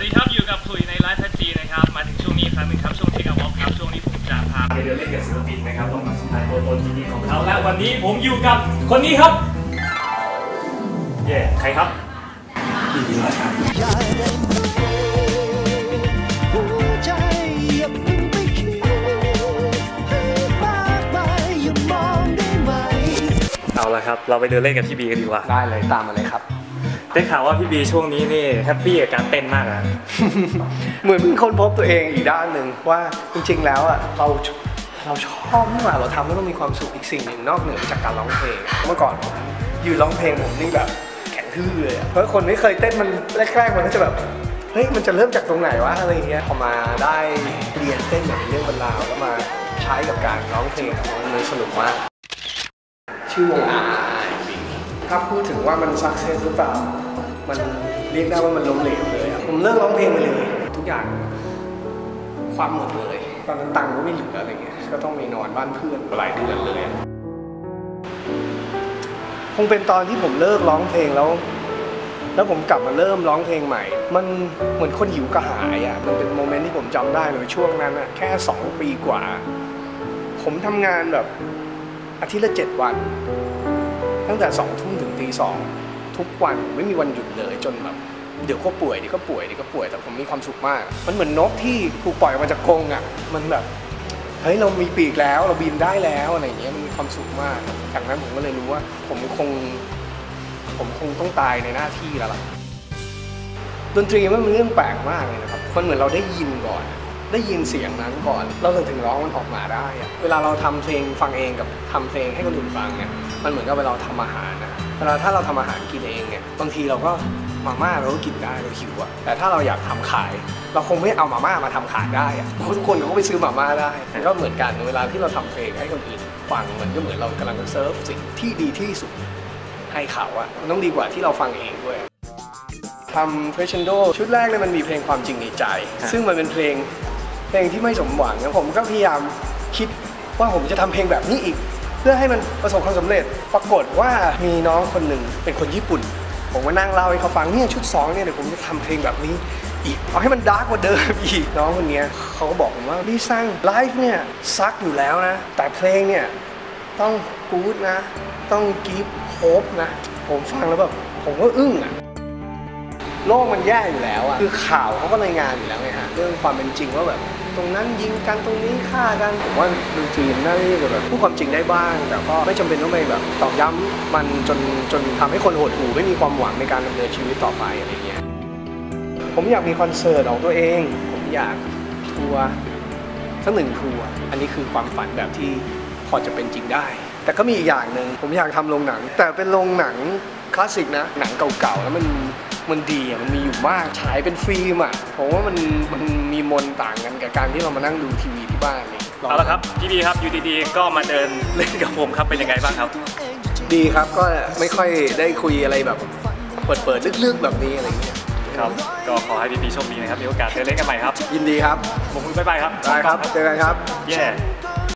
วัสดีครับอยู่กับคุยในไลฟ์พัจีนะครับมาถึงช่วงนี้อีกครั้งหนึ่งครับช่วงเทคกับวอลครับช่วงนี้ผมจะพาไปเดินเล่นกับศิลปินนะครับลองมาสัมผัสตัวตนจริงๆของเขาและวันนี้ผมอยู่กับคนนี้ครับเย่ใครครับพี่ดีราชาอย่าได้หัวใจอย่าเพิ่งไปคิดให้มากมายอย่ามองได้ไหมเอาละครับ เราไปเดินเล่นกับพี่บีกันดีกว่า ได้เลยตามมาเลยครับ ได้ข่าวว่าพี่บีช่วงนี้นี่แฮปปี้กับการเต้นมากนะเหมือนเพิ่งค้นพบตัวเองอีกด้านหนึ่งว่าจริงๆแล้วอะเราเราชอบนี่หว่าเราทำแล้วเรามีความสุขอีกสิ่งหนึ่งนอกเหนือจากการร้องเพลง เมื่อก่อนผมยืนร้องเพลงผมนี่แบบแข็งทื่อเลยอะเพราะคนไม่เคยเต้นมันแรกๆมันก็จะแบบเฮ้ยมันจะเริ่มจากตรงไหนวะอะไรอย่างเงี้ยพอมาได้เรียนเต้นแบบเป็นเรื่องเป็นราวแล้วมาใช้กับการร้องเพลงมันเลยสนุกมากชื่อวงอาถ้าพูดถึงว่ามันสักเซสหรือเปล่า มันเรียกได้ว่ามันล้มเหลวเลยอะผมเลิกร้องเพลงไปเลย ทุกอย่างความหมดเลย ตอนนั้นตังค์ก็ไม่เหลืออะไรเงี้ยก็ต้องไปนอนบ้านเพื่อนหลายเดือนเลยอะคงเป็นตอนที่ผมเลิกร้องเพลงแล้วแล้วผมกลับมาเริ่มร้องเพลงใหม่ มันเหมือนคนหิวกระหายอะ มันเป็นโมเมนต์ที่ผมจำได้เลยช่วงนั้นอะแค่สองปีกว่า ผมทำงานแบบอาทิตย์ละเจ็ดวัน ตั้งแต่สองทุ่มถึงตีสอง ทุกวันไม่มีวันหยุดเลยจนแบบเดี๋ยวก็ป่วยเดี๋ยวก็ป่วยเดี๋ยวก็ป่วยแต่ผมมีความสุขมาก มันเหมือนนกที่ถูกปล่อยออกมาจากกรงอะมันแบบเฮ้ยเรามีปีกแล้วเราบินได้แล้วอะไรอย่างเงี้ยมันมีความสุขมากจากนั้นผมก็เลยรู้ว่า ผมคง ผมคงต้องตายในหน้าที่แล้วล่ะดนตรีมันเป็นเรื่องแปลกมากเลยนะครับมันเหมือนเราได้ยินก่อน ได้ยินเสียงนั้นก่อน เราถึงถึงร้องมันออกมาได้อะเวลาเราทำเพลงฟังเองกับทำเพลงให้คนอื่นฟังเนี่ยมันเหมือนกับเวลาเราทำอาหารนะเวลาถ้าเราทำอาหารกินเองเนี่ยบางทีเราก็มาม่าเราก็กินได้เราหิวอะแต่ถ้าเราอยากทำขาย เราคงไม่เอามาม่ามาทำขายได้อะเพราะทุกคนเขาก็ไปซื้อมาม่าได้มันก็เหมือนกันเวลาที่เราทำเพลงให้คนอื่นฟังมันก็เหมือนเรากำลังเซิร์ฟสิ่งที่ดีที่สุดให้เขาอะมันต้องดีกว่าที่เราฟังเองด้วยทำ Crescendo ชุดแรกเนี่ยมันมีเพลงความจริงในใจ ซึ่งมันเป็นเพลง เพลงที่ไม่สมหวังผมก็พยายามคิดว่าผมจะทำเพลงแบบนี้อีก เพื่อให้มันประสบความสำเร็จ ปรากฏว่ามีน้องคนหนึ่งเป็นคนญี่ปุ่น ผมก็นั่งเล่าให้เขาฟังเนี่ยชุดสองเนี่ยเดี๋ยวผมจะทำเพลงแบบนี้อีกเอาให้มันดาร์กกว่าเดิมอีกน้องคนนี้เขาก็บอกผมว่าพี่สร้างไลฟ์เนี่ยซักอยู่แล้วนะ แต่เพลงเนี่ยต้องกู๊ดนะ ต้อง give hope นะ ผมฟังแล้วแบบผมก็อึ้งอะโลกมันแย่อยู่แล้วอะคือข่าวเขาก็รายงานอยู่แล้วไงฮะเรื่องความเป็นจริงว่าแบบ ตรงนั้นยิงกันตรงนี้ฆ่ากันผมว่าดนตรีน่าที่จะแบบพูดความจริงได้บ้าง แต่ก็ไม่จำเป็นต้องไปแบบตอกย้ำมันจนจนทำให้คนหดหู่ไม่มีความหวังในการดำเนินชีวิตต่อไปอะไรเงี้ยผมอยากมีคอนเสิร์ตของตัวเอง ผมอยากทัวร์สักหนึ่งทัวร์อันนี้คือความฝันแบบที่พอจะเป็นจริงได้ แต่ก็มีอีกอย่างหนึ่งผมอยากทำโรงหนัง แต่เป็นโรงหนังคลาสสิกนะหนังเก่าๆแล้วมัน มันดีอะมันมีอยู่มากฉายเป็นฟิล์มอะผมว่ามันมันมีมนต์ต่างกันกับการที่เรามานั่งดูทีวีที่บ้านเลยเอาละครับพี่บีครับอยู่ดีๆก็มาเดินเล่นกับผมครับเป็นยังไงบ้างครับ ดีครับก็ไม่ค่อยได้คุยอะไรแบบเปิดๆลึกๆแบบนี้อะไรอย่างเงี้ยครับก็ขอให้พี่บีโชคดีนะครับมีโอกาสเดินเล่นกันใหม่ครับ ยินดีครับผมบ๊ายบายครับได้ครับเจอกันครับเย้